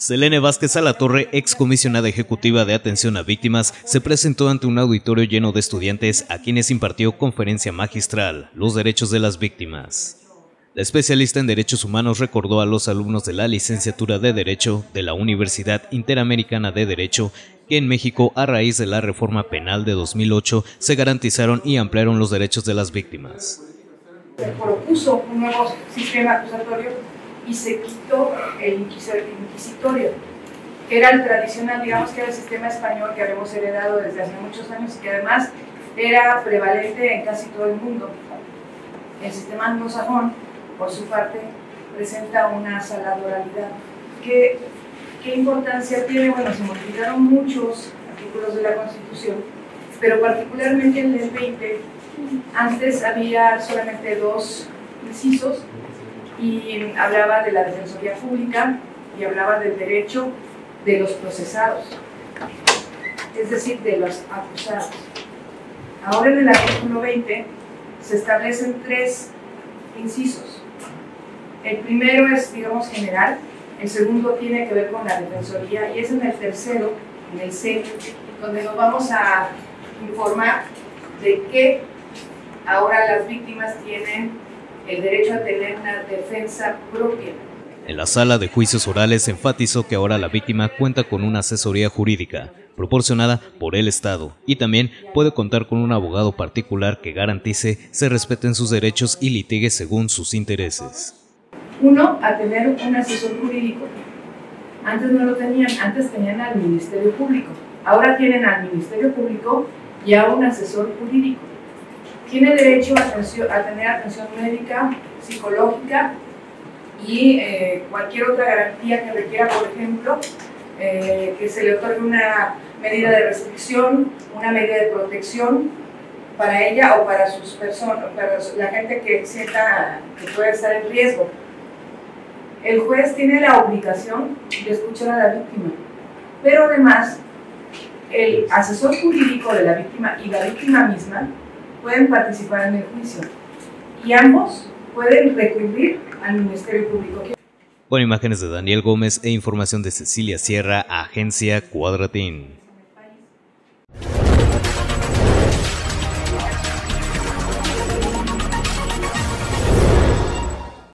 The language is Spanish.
Selene Vázquez Alatorre, excomisionada ejecutiva de atención a víctimas, se presentó ante un auditorio lleno de estudiantes a quienes impartió conferencia magistral, Los derechos de las víctimas. La especialista en derechos humanos recordó a los alumnos de la licenciatura de Derecho de la Universidad Interamericana de Derecho que en México, a raíz de la reforma penal de 2008, se garantizaron y ampliaron los derechos de las víctimas. Se propuso un nuevo sistema acusatorio y se quitó el inquisitorio, que era el tradicional, digamos que era el sistema español que habíamos heredado desde hace muchos años y que además era prevalente en casi todo el mundo. El sistema anglosajón, por su parte, presenta una saladoralidad. ¿Qué, ¿Qué importancia tiene? Bueno, se modificaron muchos artículos de la Constitución, pero particularmente en el 20, antes había solamente dos incisos y hablaba de la Defensoría Pública y hablaba del derecho de los procesados, es decir, de los acusados. Ahora en el artículo 20 se establecen tres incisos. El primero es, digamos, general, el segundo tiene que ver con la Defensoría y es en el tercero, en el C, donde nos vamos a informar de que ahora las víctimas tienen el derecho a tener una defensa propia. En la sala de juicios orales enfatizó que ahora la víctima cuenta con una asesoría jurídica proporcionada por el Estado y también puede contar con un abogado particular que garantice se respeten sus derechos y litigue según sus intereses. Uno, a tener un asesor jurídico. Antes no lo tenían, antes tenían al Ministerio Público. Ahora tienen al Ministerio Público y a un asesor jurídico tiene derecho a, tener atención médica, psicológica y eh, cualquier otra garantía que requiera, por ejemplo, eh, que se le otorgue una medida de restricción, una medida de protección para ella o para sus personas, para la gente que sienta que puede estar en riesgo. El juez tiene la obligación de escuchar a la víctima, pero además el asesor jurídico de la víctima y la víctima misma pueden participar en el juicio y ambos pueden recurrir al Ministerio Público. Con imágenes de Daniel Gómez e información de Cecilia Sierra, Agencia Cuadratín.